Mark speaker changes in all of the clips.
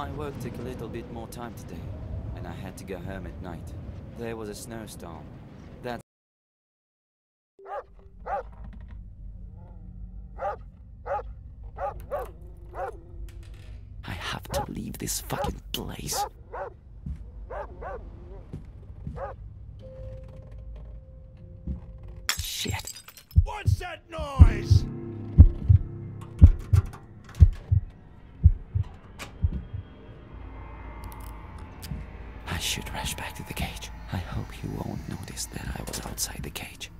Speaker 1: My work took a little bit more time today, and I had to go home at night. There was a snowstorm. That's I have to leave this fucking place. Shit.
Speaker 2: What's that noise?
Speaker 1: I should rush back to the cage. I hope he won't notice that I was outside the cage.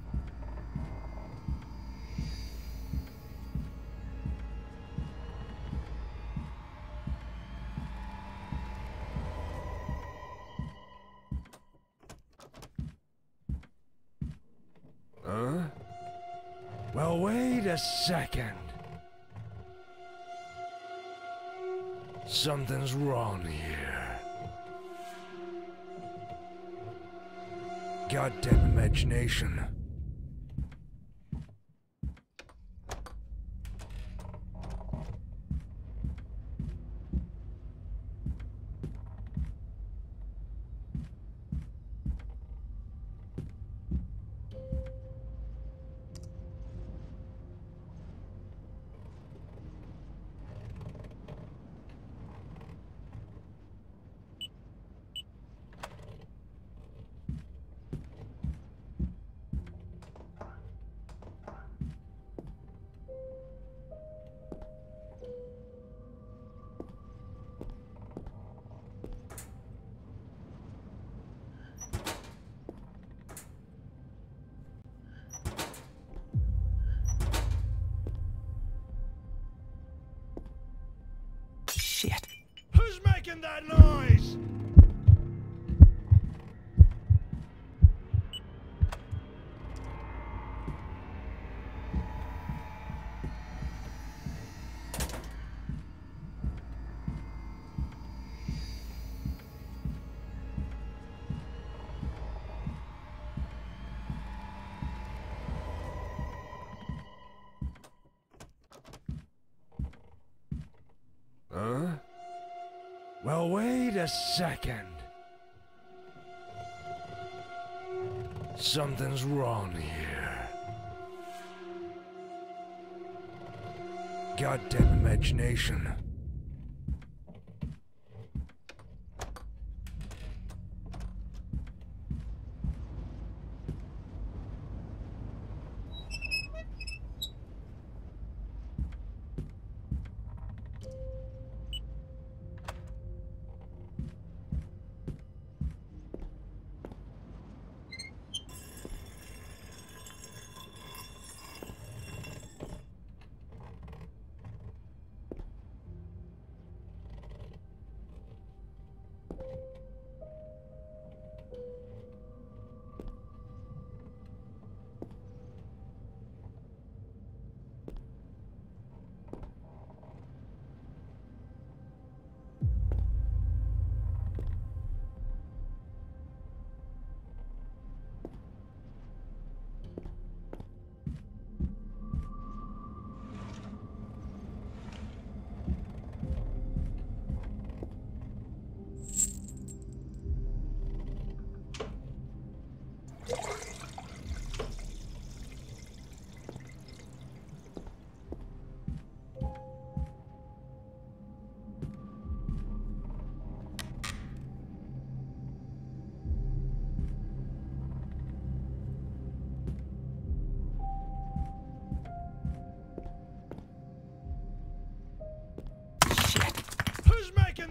Speaker 2: Huh? Well, wait a second. Something's wrong here. Goddamn imagination. Making that noise? Well, wait a second. Something's wrong here. Goddamn imagination.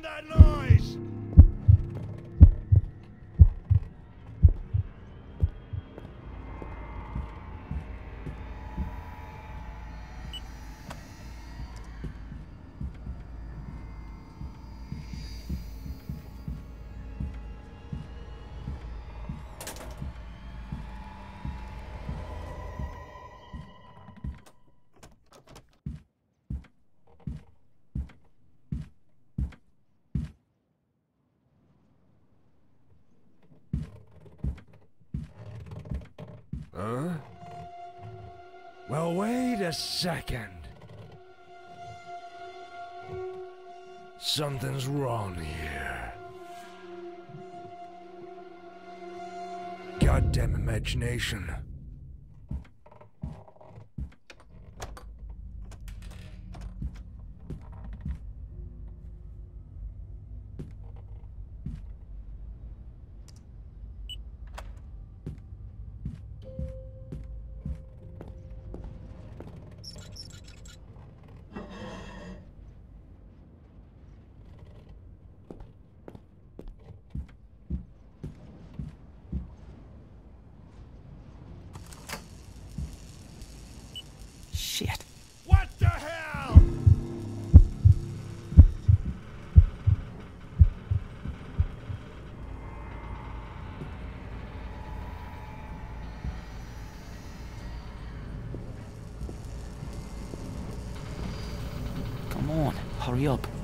Speaker 2: Who's making that Huh? Well, wait a second. Something's wrong here. Goddamn imagination.
Speaker 1: Hurry up.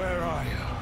Speaker 2: Where are you?